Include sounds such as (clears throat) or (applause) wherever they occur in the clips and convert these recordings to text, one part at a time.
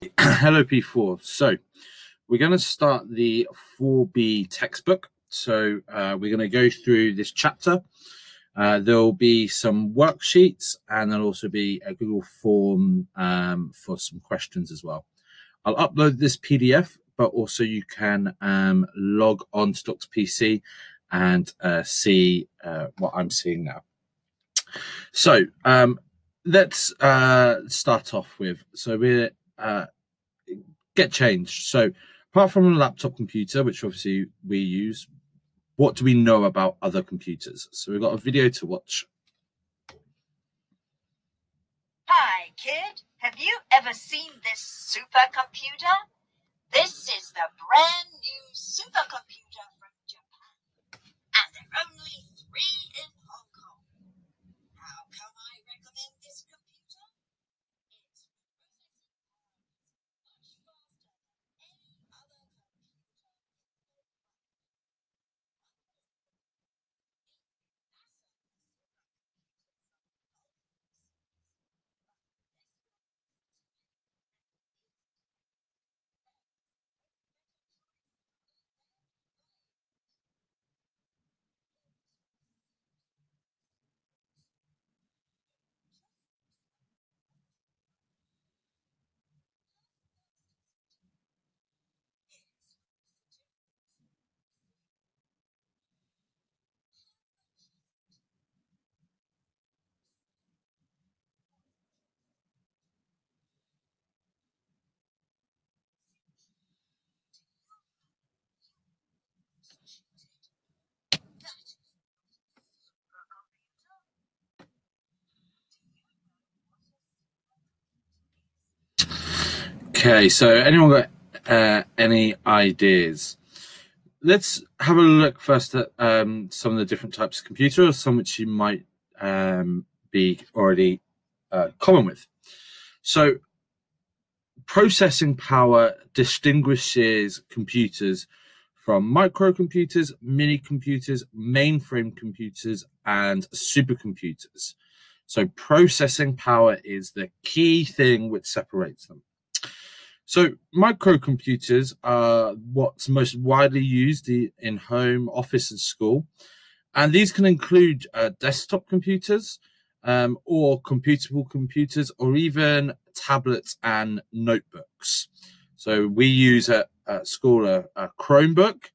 (clears throat) Hello, P4. So we're going to start the 4B textbook. So uh, we're going to go through this chapter. Uh, there'll be some worksheets and there'll also be a Google form um, for some questions as well. I'll upload this PDF, but also you can um, log on to Dr. PC and uh, see uh, what I'm seeing now. So um, let's uh, start off with. So we're uh, get changed. So apart from a laptop computer, which obviously we use, what do we know about other computers? So we've got a video to watch. Hi, kid. Have you ever seen this supercomputer? This is the brand new supercomputer from Japan. And there are only three in Hong Kong. How come I recommend this computer? Its processing power is much faster than any other computer in the world. Okay, so anyone got uh, any ideas? Let's have a look first at um, some of the different types of computer, some which you might um, be already uh, common with. So, processing power distinguishes computers from microcomputers, mini computers, mainframe computers, and supercomputers. So, processing power is the key thing which separates them. So microcomputers are what's most widely used in home, office, and school. And these can include uh, desktop computers um, or computable computers or even tablets and notebooks. So we use at, at school a, a, Chromebook,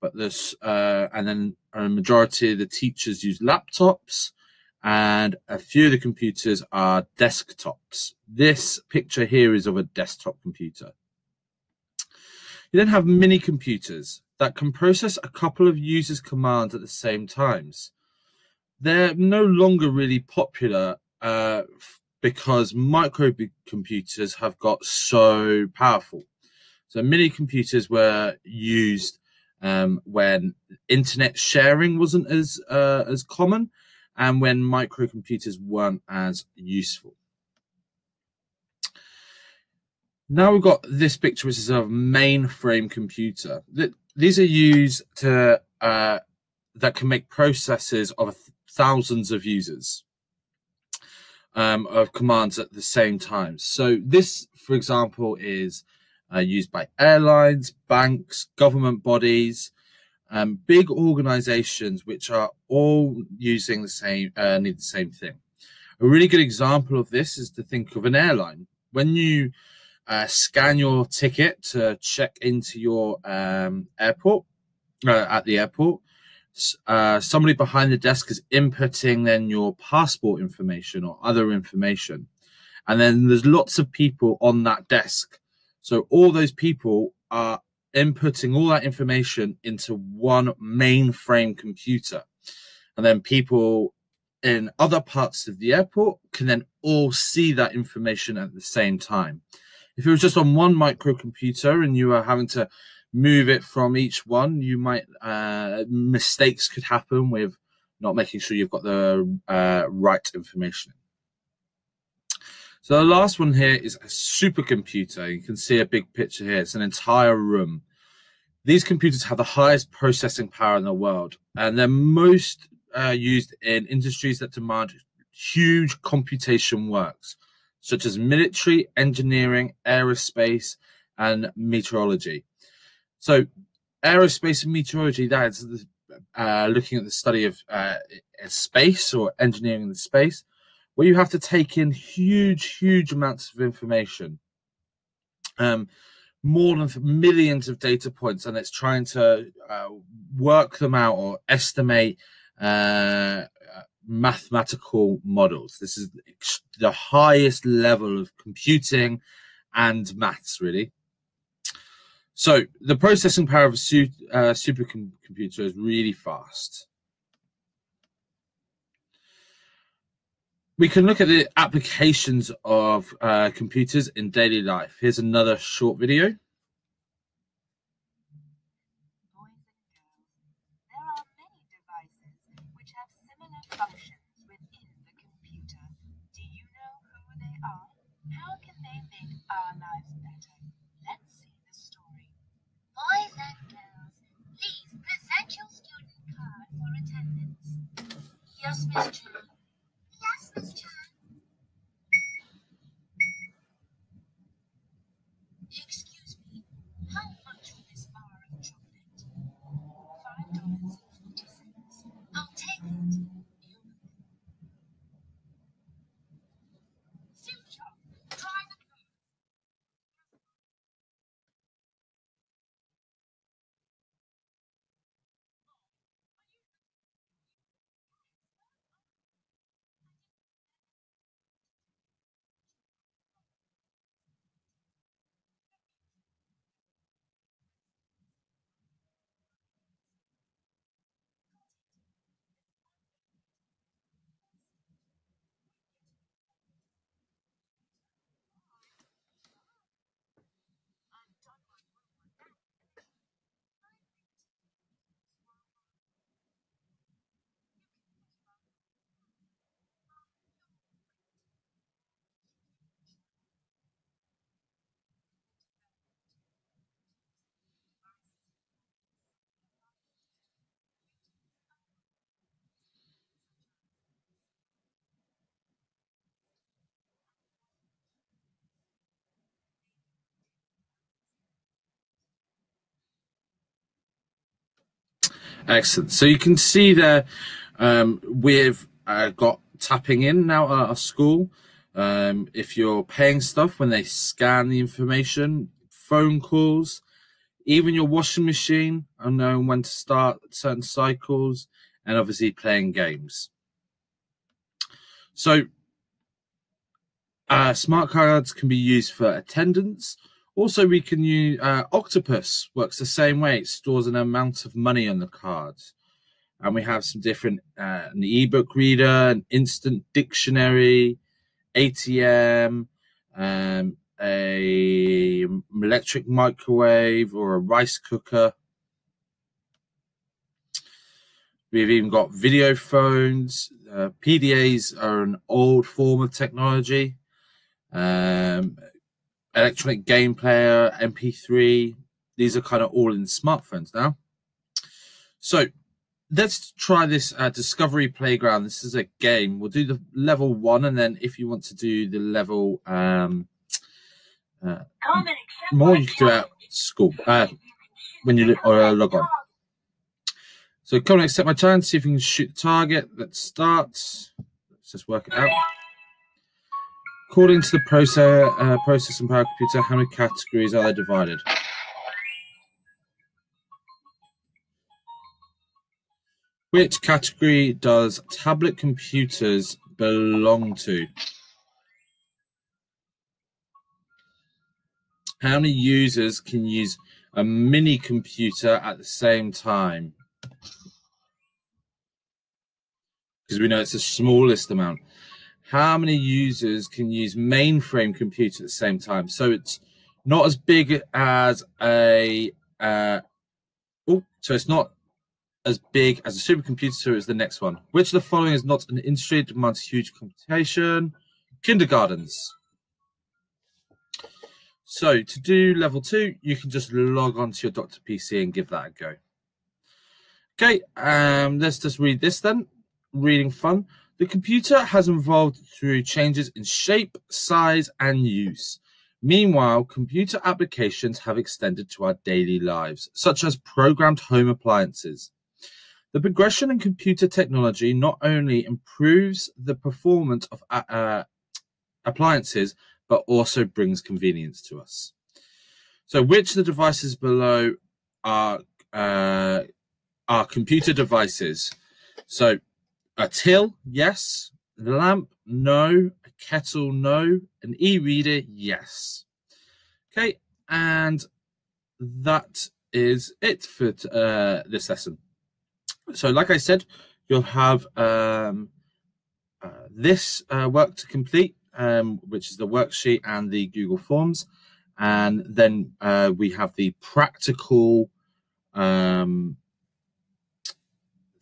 but this, uh, and then a majority of the teachers use laptops and a few of the computers are desktops. This picture here is of a desktop computer. You then have mini computers that can process a couple of users' commands at the same times. They're no longer really popular uh, because microcomputers have got so powerful. So mini computers were used um, when internet sharing wasn't as uh, as common and when microcomputers weren't as useful. Now we've got this picture, which is a mainframe computer. These are used to uh, that can make processes of thousands of users um, of commands at the same time. So this, for example, is uh, used by airlines, banks, government bodies, um, big organizations which are all using the same uh, need the same thing. A really good example of this is to think of an airline. When you uh, scan your ticket to check into your um, airport uh, at the airport, uh, somebody behind the desk is inputting then your passport information or other information, and then there's lots of people on that desk. So all those people are inputting all that information into one mainframe computer. And then people in other parts of the airport can then all see that information at the same time. If it was just on one microcomputer and you were having to move it from each one, you might uh, mistakes could happen with not making sure you've got the uh, right information. So the last one here is a supercomputer. You can see a big picture here. It's an entire room. These computers have the highest processing power in the world, and they're most uh, used in industries that demand huge computation works. such as military, engineering, aerospace, and meteorology. So, aerospace and meteorology, that's uh, looking at the study of uh, space or engineering in the space, where you have to take in huge, huge amounts of information. Um, more than millions of data points, and it's trying to uh, work them out or estimate uh, mathematical models. This is the highest level of computing and maths, really. So the processing power of a su uh, supercomputer is really fast. We can look at the applications of uh, computers in daily life. Here's another short video. Yes. Excellent. So you can see there um, we've uh, got tapping in now at our school. Um, if you're paying stuff when they scan the information, phone calls, even your washing machine, I know when to start certain cycles, and obviously playing games. So uh, smart cards can be used for attendance, also, we can use uh, Octopus works the same way. It stores an amount of money on the cards, and we have some different uh, an ebook reader, an instant dictionary, ATM, um, a electric microwave, or a rice cooker. We've even got video phones. Uh, PDAs are an old form of technology. Um, electronic game player, MP3. These are kind of all in smartphones now. So let's try this uh, Discovery Playground. This is a game. We'll do the level one, and then if you want to do the level um, uh, more, you can do it at school uh, when you uh, log on. So come and accept my challenge. See if you can shoot the target. Let's start. Let's just work it out. According to the process, uh, process and power computer, how many categories are they divided? Which category does tablet computers belong to? How many users can use a mini computer at the same time? Because we know it's the smallest amount how many users can use mainframe computer at the same time. So it's not as big as a uh, oh, so it's not as big as a supercomputer as the next one. Which of the following is not an industry that demands huge computation? Kindergartens. So to do level two, you can just log on to your Doctor PC and give that a go. Okay, um, let's just read this then. Reading fun. The computer has evolved through changes in shape, size, and use. Meanwhile, computer applications have extended to our daily lives, such as programmed home appliances. The progression in computer technology not only improves the performance of uh, uh, appliances, but also brings convenience to us. So, which of the devices below are uh, are computer devices? So, a till, yes. The lamp, no. A kettle, no. An e-reader, yes. Okay, and that is it for uh, this lesson. So, like I said, you'll have um, uh, this uh, work to complete, um, which is the worksheet and the Google Forms. And then uh, we have the practical, um,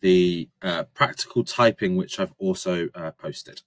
the uh, practical typing, which I've also uh, posted.